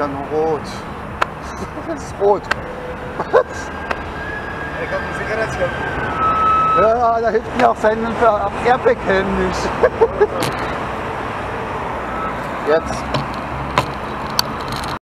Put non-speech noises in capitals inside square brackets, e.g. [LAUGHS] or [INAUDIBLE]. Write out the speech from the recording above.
ja nur rot. das ist rot. Er kommt ein Zigarettchen. Ja, da hilft mir auch sein äh, Airbag-Helm nicht. [LAUGHS] Jetzt.